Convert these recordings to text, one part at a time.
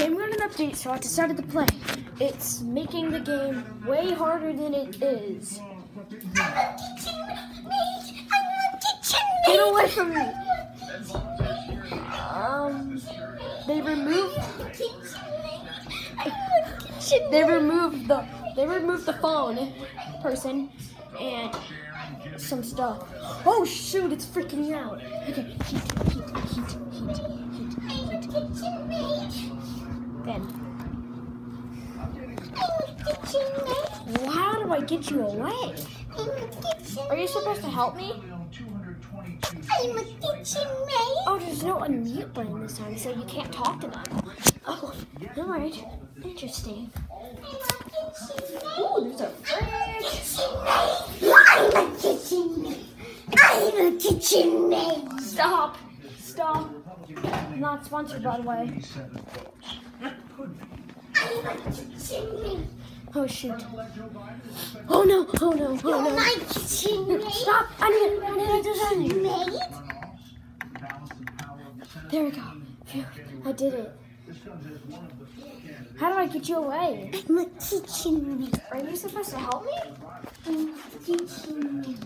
game an update, so I decided to play. It's making the game way harder than it is. Get away from me! Um, they removed. They removed the. They removed the phone person and some stuff. Oh shoot! It's freaking out. Okay, heat, heat, heat, heat, heat, heat. Then. How do I get you away? Are you supposed to help me? I'm a kitchen maid. Oh, there's no unmute button this time, so you can't talk to them. Oh, alright. Interesting. Ooh, there's a fridge. I'm a kitchen maid. I'm a kitchen maid. Stop. Stop. Not sponsored, by the way. I'm a kitchen maid. Oh, shoot. Oh, no. Oh, no. Oh, You're no. my kitchen. Stop. I need, I need to do something. There we go. Phew, I did it. How do I get you away? I'm a kitchen maid. Are you supposed to help me? I'm a kitchen.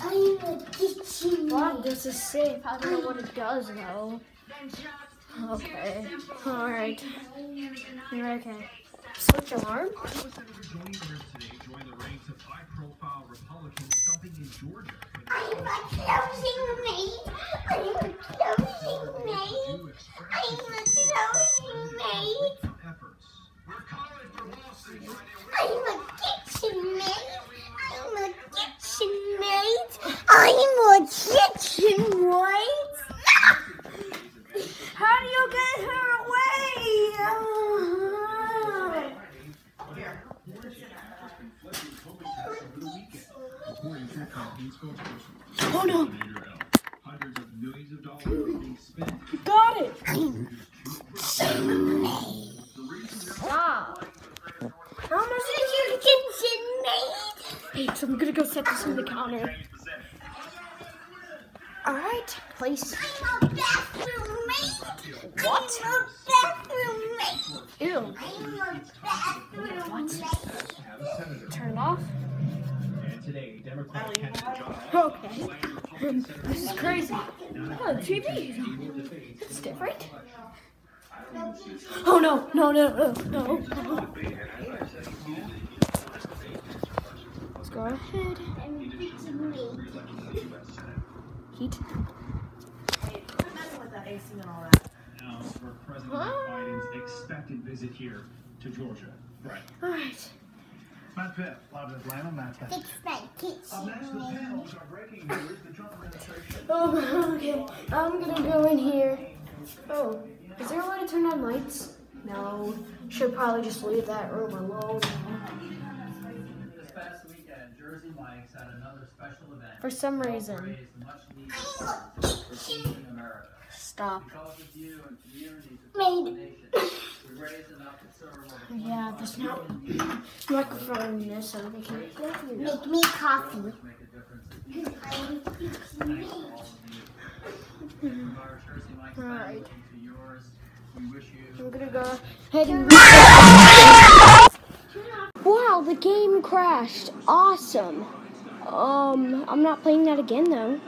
I'm a kitchen Wow, maid. this is safe. I don't know what it does, though. Okay. Alright. You're Okay. Switch alarm? I'm a closing maid. I'm a closing maid. I'm a closing maid. I'm a kitchen maid. I'm a kitchen maid. I'm a kitchen maid. How do you get her away? Oh no! You got it! Stop! How am I I'm a kitchen maid. Wait, so I'm gonna go set this on the counter. Alright, place. I'm a bathroom maid. What? I'm a bathroom maid. Ew. I'm a bathroom maid. Turn it off. Today, Democratic candidate John Okay. This is crazy. Oh, the TV. It's different. Oh no, no, no, no, no. Let's go ahead. I'm a kitchen maid. Heat. now for President Biden's expected visit here to Georgia. Right. Alright. Matt Pitt, live in Atlanta. Matt Pitt. Fix my Up next, the panels are breaking news. The Trump administration Oh, okay. I'm gonna go in here. Oh, is there a way to turn on lights? No. Should probably just leave that room alone. This past weekend, Jersey Mike's had another special event. For some reason. raise much needed funds for teaching America. Stop. Because of you and communities Maid. across the nation, we raised enough to serve over Yeah, there's no microphone in this, so they can. Make me coffee. make a difference. I'm a kitchen Thanks maid. to all of you. From our Jersey Mike's Alright. family to yours, we wish you I'm gonna go ahead and. Wow, the game crashed. Awesome. Um, I'm not playing that again though.